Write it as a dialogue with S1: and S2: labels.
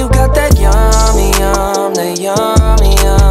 S1: you got that yummy, yum, that yummy, yum.